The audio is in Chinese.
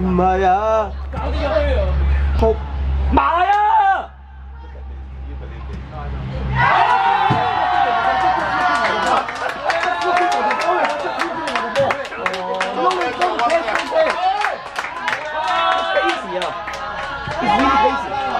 唔係啊，搞啲嘢啊，好買啊！Yeah.